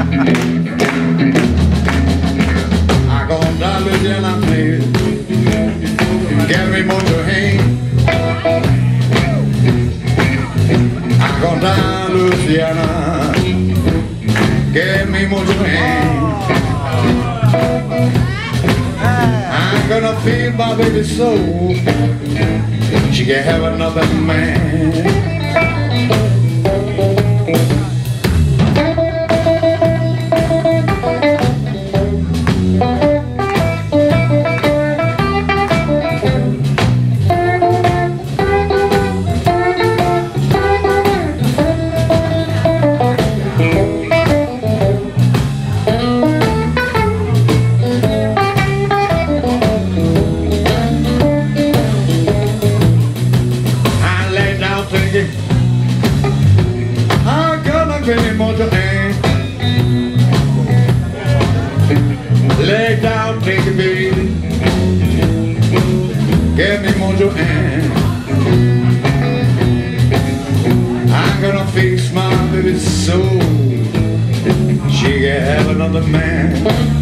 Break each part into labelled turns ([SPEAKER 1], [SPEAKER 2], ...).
[SPEAKER 1] I more to hang. I gonna die Louisiana. Get me. I'm gonna feel my baby's soul. She can have another man. Down baby. Get me more hang I'm gonna fix my baby's soul. She can have another man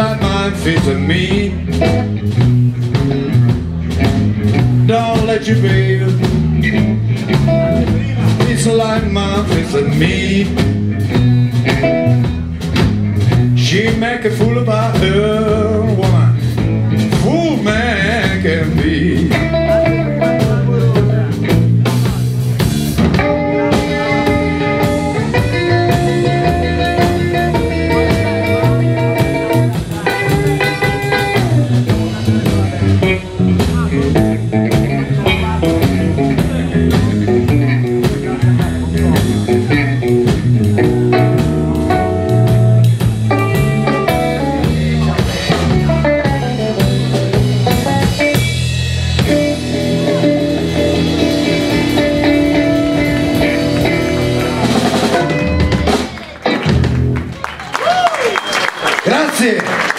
[SPEAKER 1] like mine fits me. Don't let you baby Fix like mine fits me. She make a fool about her woman. Fool man can be Hepsi.